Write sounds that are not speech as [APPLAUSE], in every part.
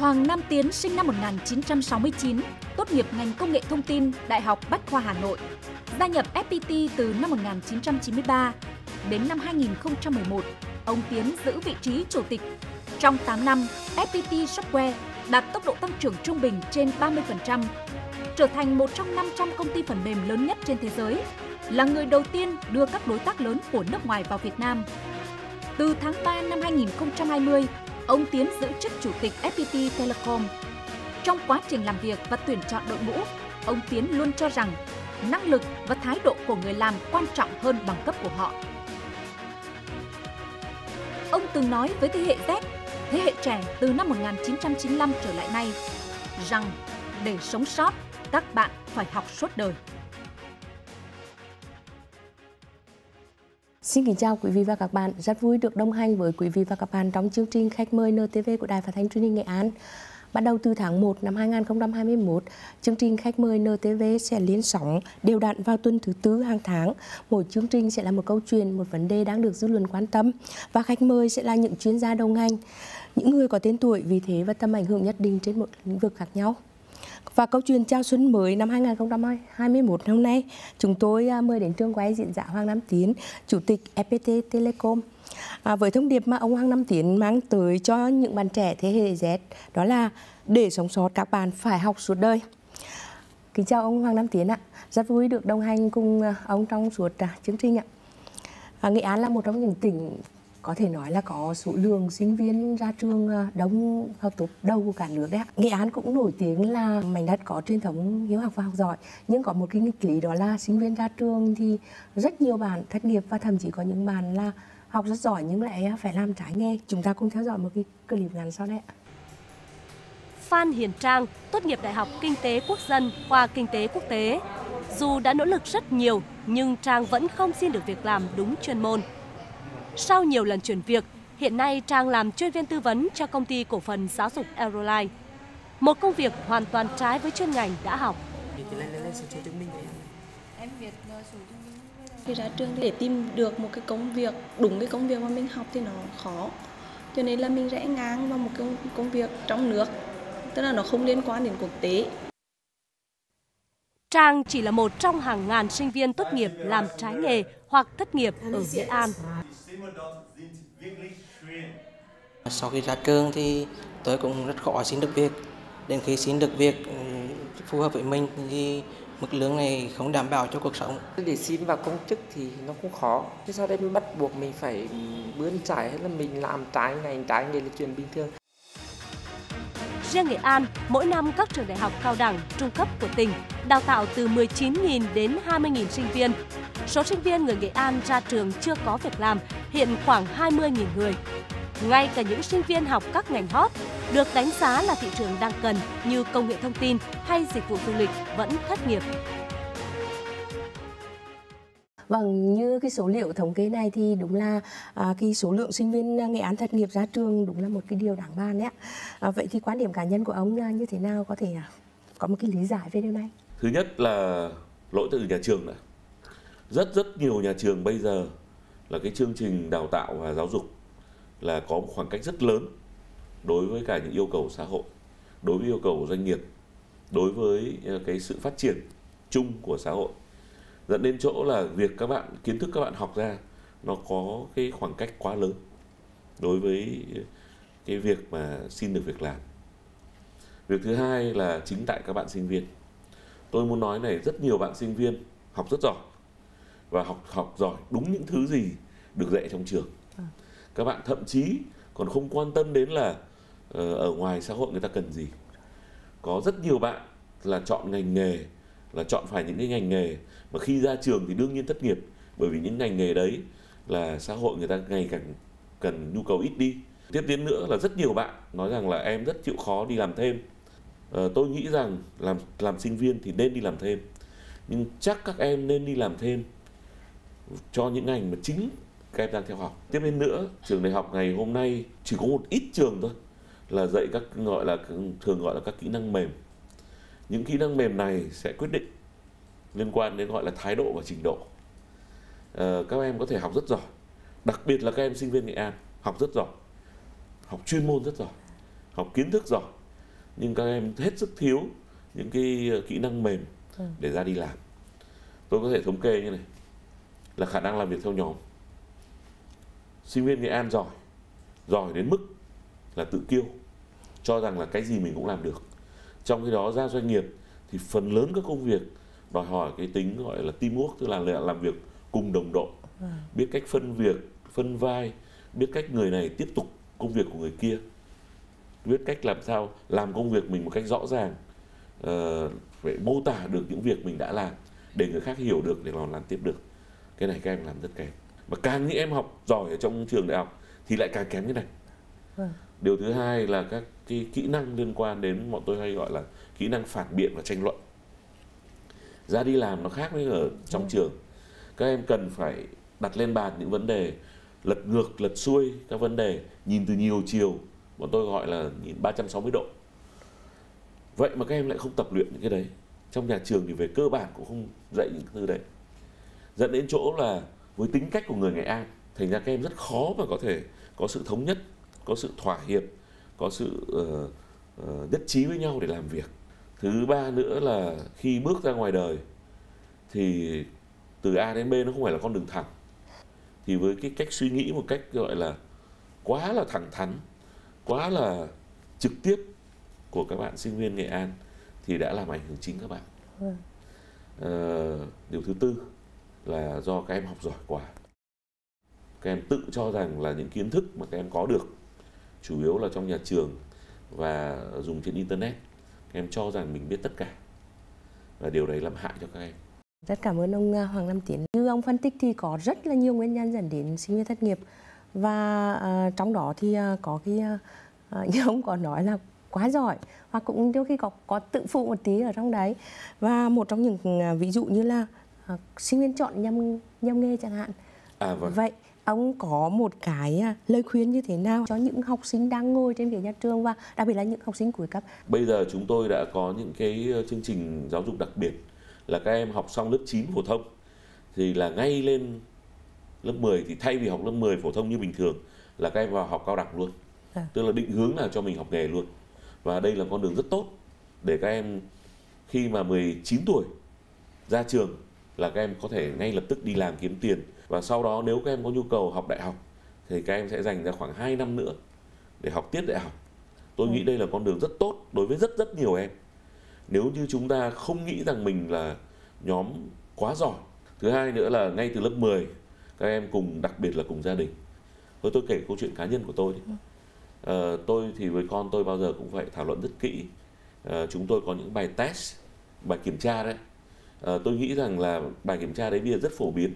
Hoàng Nam Tiến sinh năm 1969, tốt nghiệp ngành công nghệ thông tin Đại học Bách khoa Hà Nội. Gia nhập FPT từ năm 1993 đến năm 2011, ông Tiến giữ vị trí chủ tịch. Trong 8 năm, FPT Software đạt tốc độ tăng trưởng trung bình trên 30%, trở thành một trong 500 công ty phần mềm lớn nhất trên thế giới, là người đầu tiên đưa các đối tác lớn của nước ngoài vào Việt Nam. Từ tháng 3 năm 2020, ông Tiến giữ chức chủ tịch FPT Telecom. Trong quá trình làm việc và tuyển chọn đội ngũ, ông Tiến luôn cho rằng năng lực và thái độ của người làm quan trọng hơn bằng cấp của họ. Ông từng nói với thế hệ Z, thế hệ trẻ từ năm 1995 trở lại nay, rằng để sống sót, các bạn phải học suốt đời. Xin kính chào quý vị và các bạn. Rất vui được đồng hành với quý vị và các bạn trong chương trình khách mời NTV của Đài Phát thanh Truyền hình Nghệ An. Bắt đầu từ tháng 1 năm 2021, chương trình khách mời NTV sẽ liên sóng đều đặn vào tuần thứ tư hàng tháng. Mỗi chương trình sẽ là một câu chuyện, một vấn đề đang được dư luận quan tâm và khách mời sẽ là những chuyên gia đầu ngành, những người có tên tuổi, vì thế và tầm ảnh hưởng nhất định trên một lĩnh vực khác nhau. Và câu chuyện chào xuân mới năm 2021 hôm nay, chúng tôi à, mời đến trường quay diễn giả Hoàng Nam Tiến, Chủ tịch FPT Telecom. À, với thông điệp mà ông Hoàng Nam Tiến mang tới cho những bạn trẻ thế hệ Z, đó là để sống sót các bạn phải học suốt đời. Kính chào ông Hoàng Nam Tiến ạ. Rất vui được đồng hành cùng à, ông trong suốt à, chương trình ạ. À, Nghệ An là một trong những tỉnh có thể nói là có số lượng sinh viên ra trường à, đông học top đầu của cả nước đấy ạ. Nghệ An cũng nổi tiếng là mảnh đất có truyền thống hiếu học và học giỏi nhưng có một cái nghịch lý đó là sinh viên ra trường thì rất nhiều bạn thất nghiệp và thậm chí có những bạn là học rất giỏi nhưng lại à, phải làm trái nghề. Chúng ta cùng theo dõi một cái clip ngắn sau đây ạ. Phan Hiền Trang, tốt nghiệp Đại học Kinh tế Quốc dân, khoa Kinh tế Quốc tế. Dù đã nỗ lực rất nhiều, nhưng Trang vẫn không xin được việc làm đúng chuyên môn. Sau nhiều lần chuyển việc, hiện nay Trang làm chuyên viên tư vấn cho công ty cổ phần giáo dục Aeroline. Một công việc hoàn toàn trái với chuyên ngành đã học. Khi ra trường để tìm được một cái công việc, đúng cái công việc mà mình học thì nó khó. Cho nên là mình rẽ ngang vào một công, công việc trong nước, tức là nó không liên quan đến quốc tế. Trang chỉ là một trong hàng ngàn sinh viên tốt nghiệp làm trái nghề hoặc thất nghiệp ở Nghệ An. Sau khi ra trường thì tôi cũng rất khó xin được việc. Đến khi xin được việc ừ, phù hợp với mình thì mức lương này không đảm bảo cho cuộc sống. Để xin vào công chức thì nó cũng khó. Thế sau đây bắt buộc mình phải bươn trải hay là mình làm trái ngành trái nghề là chuyện bình thường. Riêng Nghệ An, mỗi năm các trường đại học cao đẳng, trung cấp của tỉnh đào tạo từ 19.000 đến 20.000 sinh viên. Số sinh viên người Nghệ An ra trường chưa có việc làm hiện khoảng 20.000 người. Ngay cả những sinh viên học các ngành hot được đánh giá là thị trường đang cần như công nghệ thông tin hay dịch vụ du lịch vẫn thất nghiệp. Vâng, như cái số liệu thống kê này thì đúng là à, cái số lượng sinh viên Nghệ An thất nghiệp ra trường đúng là một cái điều đáng bàn đấy ạ. À, vậy thì quan điểm cá nhân của ông như thế nào có thể à, có một cái lý giải về điều này? Thứ nhất là lỗi từ nhà trường đã. Rất rất nhiều nhà trường bây giờ là cái chương trình đào tạo và giáo dục là có một khoảng cách rất lớn đối với cả những yêu cầu xã hội, đối với yêu cầu doanh nghiệp, đối với à, cái sự phát triển chung của xã hội dẫn đến chỗ là việc các bạn kiến thức các bạn học ra nó có cái khoảng cách quá lớn đối với cái việc mà xin được việc làm. Việc thứ hai là chính tại các bạn sinh viên. Tôi muốn nói này rất nhiều bạn sinh viên học rất giỏi và học học giỏi đúng những thứ gì được dạy trong trường. Các bạn thậm chí còn không quan tâm đến là ờ, ở ngoài xã hội người ta cần gì. Có rất nhiều bạn là chọn ngành nghề là chọn phải những cái ngành nghề. Mà khi ra trường thì đương nhiên thất nghiệp bởi vì những ngành nghề đấy là xã hội người ta ngày càng cần nhu cầu ít đi. Tiếp đến nữa là rất nhiều bạn nói rằng là em rất chịu khó đi làm thêm. À, tôi nghĩ rằng làm làm sinh viên thì nên đi làm thêm. Nhưng chắc các em nên đi làm thêm cho những ngành mà chính các em đang theo học. Tiếp đến nữa trường đại học ngày hôm nay chỉ có một ít trường thôi là dạy các gọi là thường gọi là các kỹ năng mềm những kỹ năng mềm này sẽ quyết định liên quan đến gọi là thái độ và trình độ. À, các em có thể học rất giỏi. Đặc biệt là các em sinh viên nghệ an học rất giỏi. Học chuyên môn rất giỏi. Học kiến thức giỏi. Nhưng các em hết sức thiếu những cái kỹ năng mềm để ra đi làm. Tôi có thể thống kê như này. Là khả năng làm việc theo nhóm. Sinh viên nghệ an giỏi. Giỏi đến mức là tự kiêu. Cho rằng là cái gì mình cũng làm được trong khi đó ra doanh nghiệp thì phần lớn các công việc đòi hỏi cái tính gọi là teamwork tức là làm việc cùng đồng đội. Biết cách phân việc phân vai biết cách người này tiếp tục công việc của người kia. Biết cách làm sao làm công việc mình một cách rõ ràng uh, phải mô tả được những việc mình đã làm để người khác hiểu được để làm làm tiếp được. Cái này các em làm rất kém. Và càng những em học giỏi ở trong trường đại học thì lại càng kém cái này. Vâng. Điều thứ hai là các cái kỹ năng liên quan đến bọn tôi hay gọi là kỹ năng phản biện và tranh luận. Ra đi làm nó khác với ở trong vâng. trường. Các em cần phải đặt lên bàn những vấn đề lật ngược lật xuôi các vấn đề nhìn từ nhiều chiều. Bọn tôi gọi là nhìn 360 độ. Vậy mà các em lại không tập luyện những cái đấy. Trong nhà trường thì về cơ bản cũng không dạy những thứ đấy. Dẫn đến chỗ là với tính cách của người nghệ an thành ra các em rất khó mà có thể có sự thống nhất có sự thỏa hiệp có sự uh, uh, nhất trí với nhau để làm việc. Thứ ba nữa là khi bước ra ngoài đời thì từ a đến b nó không phải là con đường thẳng. Thì với cái cách suy nghĩ một cách gọi là quá là thẳng thắn quá là trực tiếp của các bạn sinh viên nghệ an thì đã làm ảnh hưởng chính các bạn. Ừ. à, điều thứ tư là do các em học giỏi quá. Các em tự cho rằng là những kiến thức mà các em có được chủ yếu là trong nhà trường và dùng trên internet các em cho rằng mình biết tất cả và điều đấy làm hại cho các em rất cảm ơn ông à, Hoàng Nam Tiến. Như ông phân tích thì có rất là nhiều nguyên nhân dẫn đến sinh viên thất nghiệp và uh, trong đó thì uh, có cái uh, [LAUGHS] như ông có nói là quá giỏi hoặc cũng đôi khi có có tự phụ một tí ở trong đấy và một trong những ví dụ như là uh, sinh viên chọn nhầm nhầm nghề chẳng hạn. À, vâng. Vậy ông có một cái lời khuyên như thế nào cho những học sinh đang ngồi trên ghế nhà trường và đặc biệt là những học sinh cuối cấp? Bây giờ chúng tôi đã có những cái chương trình giáo dục đặc biệt là các em học xong lớp 9 phổ thông thì là ngay lên lớp 10 thì thay vì học lớp 10 phổ thông như bình thường là các em vào học cao đẳng luôn. À. Tức là định hướng là cho mình học nghề luôn. Và đây là con đường rất tốt để các em khi mà 19 tuổi ra trường là các em có thể ngay lập tức đi làm kiếm tiền và sau đó nếu các em có nhu cầu học đại học thì các em sẽ dành ra khoảng 2 năm nữa để học tiếp đại học. Tôi ừ. nghĩ đây là con đường rất tốt đối với rất rất nhiều em nếu như chúng ta không nghĩ rằng mình là nhóm quá giỏi thứ hai nữa là ngay từ lớp 10 các em cùng đặc biệt là cùng gia đình với tôi kể câu chuyện cá nhân của tôi đi. À, tôi thì với con tôi bao giờ cũng phải thảo luận rất kỹ à, chúng tôi có những bài test bài kiểm tra đấy à, tôi nghĩ rằng là bài kiểm tra đấy bây giờ rất phổ biến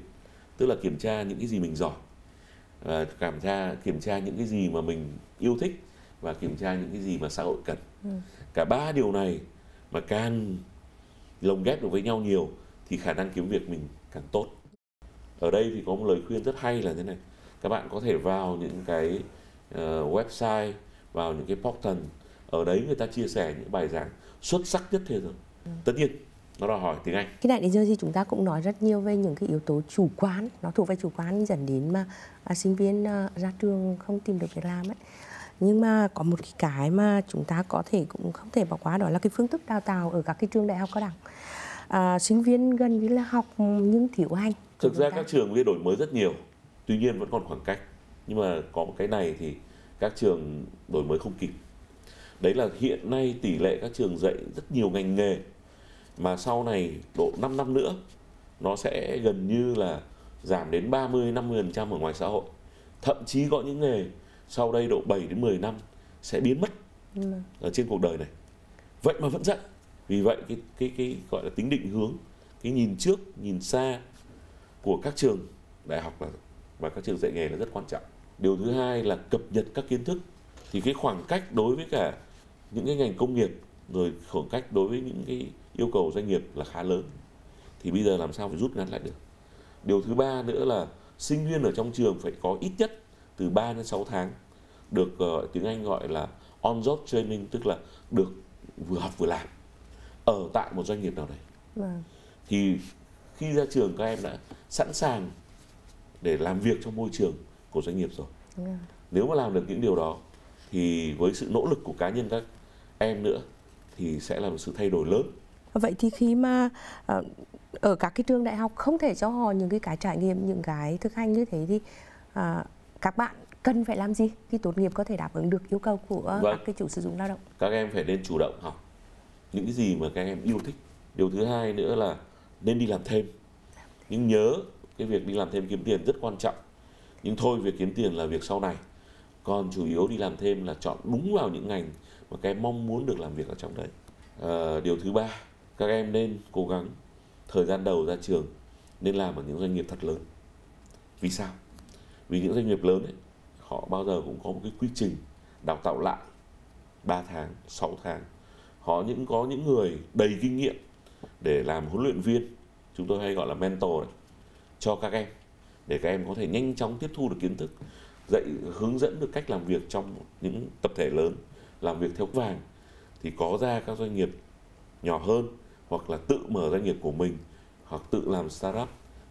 tức là kiểm tra những cái gì mình giỏi à, kiểm tra kiểm tra những cái gì mà mình yêu thích và kiểm tra những cái gì mà xã hội cần ừ. cả ba điều này mà càng lồng ghép được với nhau nhiều thì khả năng kiếm việc mình càng tốt ở đây thì có một lời khuyên rất hay là thế này các bạn có thể vào những cái uh, website vào những cái portal ở đấy người ta chia sẻ những bài giảng xuất sắc nhất thế giới ừ. tất nhiên nó đòi hỏi tiếng Anh. Cái này đến giờ thì chúng ta cũng nói rất nhiều về những cái yếu tố chủ quan, nó thuộc về chủ quan dẫn đến mà à, sinh viên à, ra trường không tìm được việc làm ấy. Nhưng mà có một cái mà chúng ta có thể cũng không thể bỏ qua đó là cái phương thức đào tạo ở các cái trường đại học cao đẳng. À, sinh viên gần như là học nhưng thiếu hành. Thực ra các trường bây đổi mới rất nhiều tuy nhiên vẫn còn khoảng cách. Nhưng mà có một cái này thì các trường đổi mới không kịp. Đấy là hiện nay tỷ lệ các trường dạy rất nhiều ngành nghề mà sau này độ 5 năm nữa nó sẽ gần như là giảm đến 30 50% ở ngoài xã hội. Thậm chí có những nghề sau đây độ 7 đến 10 năm sẽ biến mất ừ. ở trên cuộc đời này vậy mà vẫn dạy vì vậy cái cái cái gọi là tính định hướng cái nhìn trước nhìn xa của các trường đại học và, và các trường dạy nghề là rất quan trọng điều thứ hai là cập nhật các kiến thức thì cái khoảng cách đối với cả những cái ngành công nghiệp rồi khoảng cách đối với những cái yêu cầu doanh nghiệp là khá lớn thì bây giờ làm sao phải rút ngắn lại được điều thứ ba nữa là sinh viên ở trong trường phải có ít nhất từ 3 đến 6 tháng được uh, tiếng Anh gọi là on job training tức là được vừa học vừa làm ở tại một doanh nghiệp nào đấy. Vâng. Thì khi ra trường các em đã sẵn sàng để làm việc trong môi trường của doanh nghiệp rồi. Vâng. Nếu mà làm được những điều đó thì với sự nỗ lực của cá nhân các em nữa thì sẽ là một sự thay đổi lớn vậy thì khi mà uh, ở các cái trường đại học không thể cho họ những cái cái trải nghiệm những cái thực hành như thế thì uh, các bạn cần phải làm gì khi tốt nghiệp có thể đáp ứng được yêu cầu của vâng. các cái chủ sử dụng lao động? Các em phải nên chủ động học những cái gì mà các em yêu thích. Điều thứ hai nữa là nên đi làm thêm. Nhưng nhớ cái việc đi làm thêm kiếm tiền rất quan trọng. Nhưng thôi việc kiếm tiền là việc sau này. Còn chủ yếu đi làm thêm là chọn đúng vào những ngành mà các em mong muốn được làm việc ở trong đấy. À, điều thứ ba các em nên cố gắng thời gian đầu ra trường nên làm ở những doanh nghiệp thật lớn. Vì sao? Vì những doanh nghiệp lớn ấy họ bao giờ cũng có một cái quy trình đào tạo lại 3 tháng 6 tháng. Họ những có những người đầy kinh nghiệm để làm huấn luyện viên chúng tôi hay gọi là mentor đấy, cho các em để các em có thể nhanh chóng tiếp thu được kiến thức dạy hướng dẫn được cách làm việc trong những tập thể lớn làm việc theo vàng. Thì có ra các doanh nghiệp nhỏ hơn hoặc là tự mở doanh nghiệp của mình hoặc tự làm startup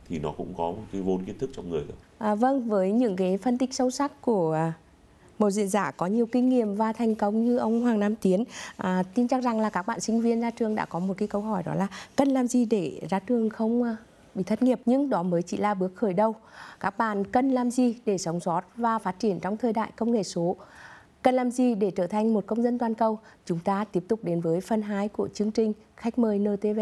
thì nó cũng có một cái vốn kiến thức trong người rồi. À, vâng, với những cái phân tích sâu sắc của à, một diễn giả có nhiều kinh nghiệm và thành công như ông Hoàng Nam Tiến. À, tin chắc rằng là các bạn sinh viên ra trường đã có một cái câu hỏi đó là cần làm gì để ra trường không à, bị thất nghiệp nhưng đó mới chỉ là bước khởi đầu. Các bạn cần làm gì để sống sót và phát triển trong thời đại công nghệ số? Cần làm gì để trở thành một công dân toàn cầu? Chúng ta tiếp tục đến với phần 2 của chương trình Khách mời NTV.